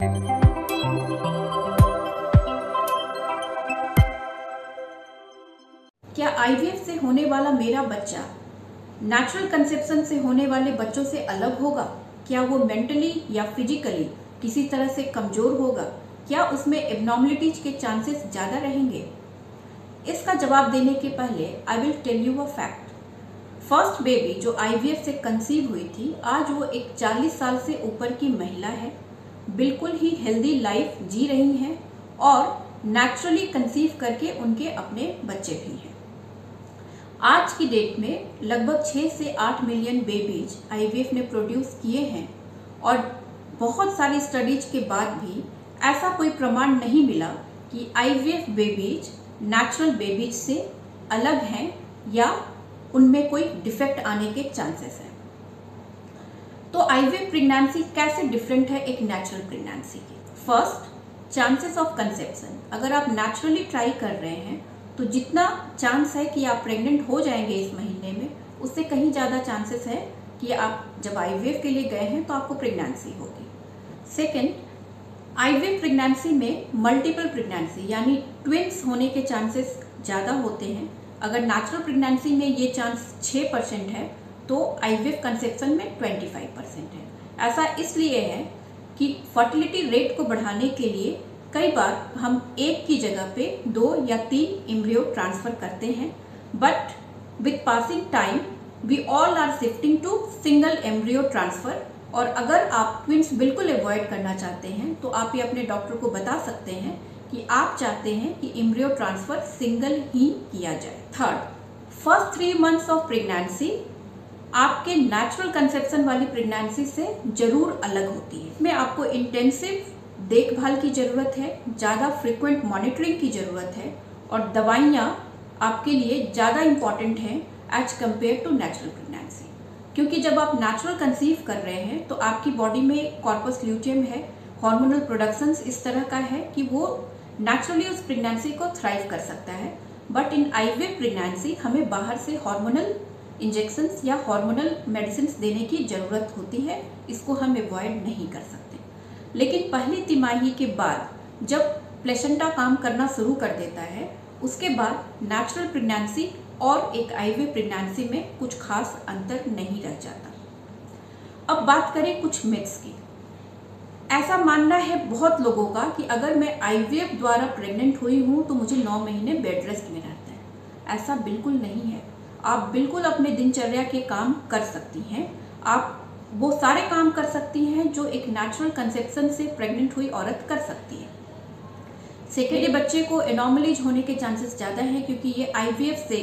क्या आईवीएफ से होने वाला मेरा बच्चा नेचुरल कंसेप्शन से होने वाले बच्चों से अलग होगा? क्या वो मेंटली या फिजिकली किसी तरह से कमज़ोर होगा? क्या उसमें एबनॉर्मलिटीज के चांसेस ज़्यादा रहेंगे? इसका जवाब देने के पहले I will tell you a fact first baby जो आईवीएफ से कंसीव हुई थी, आज वो एक 40 साल से ऊपर की महिला है। बिल्कुल ही हेल्दी लाइफ जी रही हैं और नेचुरली कंसीव करके उनके अपने बच्चे भी हैं। आज की डेट में लगभग छः से आठ मिलियन बेबीज आईवीएफ ने प्रोड्यूस किए हैं और बहुत सारी स्टडीज़ के बाद भी ऐसा कोई प्रमाण नहीं मिला कि आईवीएफ बेबीज नेचुरल बेबीज से अलग हैं या उनमें कोई डिफेक्ट आने के चांसेस हैं। तो आईवीएफ प्रेगनेंसी कैसे डिफरेंट है एक नेचुरल प्रेगनेंसी की? फ़र्स्ट चांसेस ऑफ़ कंसेप्शन अगर आप नेचुरली ट्राई कर रहे हैं तो जितना चांस है कि आप प्रेग्नेंट हो जाएँगे इस महीने में, उससे कहीं ज़्यादा चांसेस है कि आप जब आईवीएफ के लिए गए हैं तो आपको प्रेगनेंसी होगी. सेकेंड आईवीएफ प्रेगनेंसी में मल्टीपल प्रेगनेंसी यानी ट्विंस होने के चांसेस ज़्यादा होते हैं. अगर नेचुरल प्रेगनेंसी में ये चांस छः परसेंट है तो आईवीएफ कंसेप्शन में ट्वेंटी फाइव परसेंट है। ऐसा इसलिए है कि फर्टिलिटी रेट को बढ़ाने के लिए कई बार हम एक की जगह पे दो या तीन इम्ब्रियो ट्रांसफ़र करते हैं। But with passing time we all are shifting to single embryo transfer और अगर आप ट्विंस बिल्कुल अवॉइड करना चाहते हैं तो आप ये अपने डॉक्टर को बता सकते हैं कि आप चाहते हैं कि इम्ब्रियो ट्रांसफ़र सिंगल ही किया जाए। Third first three months of pregnancy आपके नेचुरल कंसेप्शन वाली प्रेगनेंसी से ज़रूर अलग होती है। इसमें आपको इंटेंसिव देखभाल की ज़रूरत है, ज़्यादा फ्रिक्वेंट मॉनिटरिंग की ज़रूरत है और दवाइयाँ आपके लिए ज़्यादा इंपॉर्टेंट हैं as compare to natural pregnancy क्योंकि जब आप नेचुरल कंसीव कर रहे हैं तो आपकी बॉडी में कॉर्पस ल्यूटियम है हार्मोनल प्रोडक्शन इस तरह का है कि वो नेचुरली उस प्रेगनेंसी को थ्राइव कर सकता है। बट इन आईवे प्रेगनेंसी हमें बाहर से हार्मोनल इंजेक्शन या हार्मोनल मेडिसिन देने की ज़रूरत होती है, इसको हम अवॉइड नहीं कर सकते। लेकिन पहली तिमाही के बाद जब प्लेसेंटा काम करना शुरू कर देता है, उसके बाद नेचुरल प्रेगनेंसी और एक आईवी प्रेगनेंसी में कुछ खास अंतर नहीं रह जाता। अब बात करें कुछ मिथ्स की। ऐसा मानना है बहुत लोगों का कि अगर मैं आईवीएफ द्वारा प्रेग्नेंट हुई हूँ तो मुझे नौ महीने बेड रेस्ट में रहता है। ऐसा बिल्कुल नहीं है। आप बिल्कुल अपने दिनचर्या के काम कर सकती हैं। आप वो सारे काम कर सकती हैं जो एक नेचुरल कंसेप्शन से प्रेग्नेंट हुई औरत कर सकती है। सेकेंडली बच्चे को एनॉमलीज होने के चांसेस ज़्यादा हैं क्योंकि ये आईवीएफ से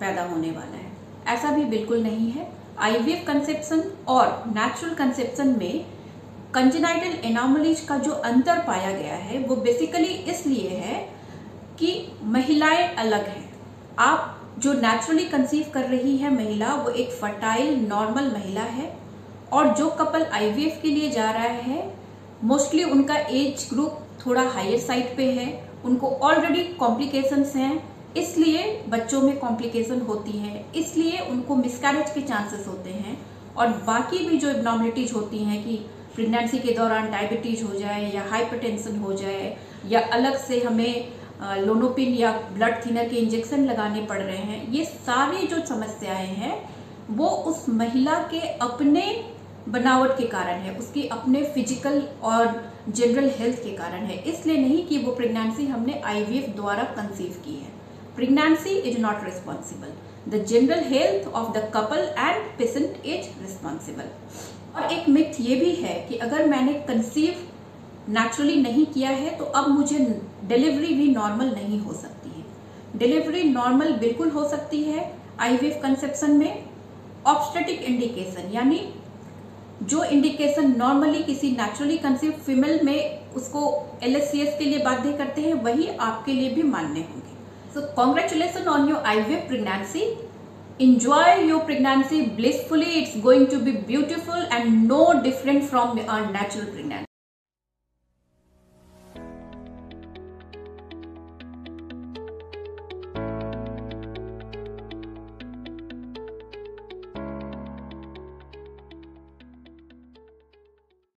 पैदा होने वाला है। ऐसा भी बिल्कुल नहीं है। आई आईवीएफ कंसेप्शन और नेचुरल कंसेप्शन में कंजेनाइटल एनॉमलीज का जो अंतर पाया गया है वो बेसिकली इसलिए है कि महिलाएँ अलग हैं। आप जो नेचुरली कंसीव कर रही है महिला, वो एक फर्टाइल नॉर्मल महिला है और जो कपल आईवीएफ के लिए जा रहा है मोस्टली उनका एज ग्रुप थोड़ा हायर साइड पे है, उनको ऑलरेडी कॉम्प्लिकेशंस हैं, इसलिए बच्चों में कॉम्प्लिकेशन होती है, इसलिए उनको मिसकैरेज के चांसेस होते हैं और बाकी भी जो एबनॉर्मलिटीज होती हैं कि प्रेगनेंसी के दौरान डायबिटीज़ हो जाए या हाइपरटेंशन हो जाए या अलग से हमें लोनोपिन या ब्लड थिनर के इंजेक्शन लगाने पड़ रहे हैं। ये सारी जो समस्याएँ हैं, वो उस महिला के अपने बनावट के कारण है, उसके अपने फ़िज़िकल और जनरल हेल्थ के कारण है। इसलिए नहीं कि वो प्रेगनेंसी हमने आईवीएफ द्वारा कंसीव की है। Pregnancy is not responsible the general health of the couple and patient is responsible और एक मिथ ये भी है कि अगर मैंने कंसीव नेचुरली नहीं किया है तो अब मुझे डिलीवरी भी नॉर्मल नहीं हो सकती है। डिलीवरी नॉर्मल बिल्कुल हो सकती है आईवीएफ कंसेप्शन में ऑब्स्टेटिक इंडिकेशन यानी जो इंडिकेशन नॉर्मली किसी नेचुरली कंसीव फीमेल में उसको एल के लिए बाध्य करते हैं, वही आपके लिए भी मान्य होंगे। So congratulation on your IVF pregnancy enjoy your pregnancy blissfully. It's going to be beautiful and no different from a natural pregnancy.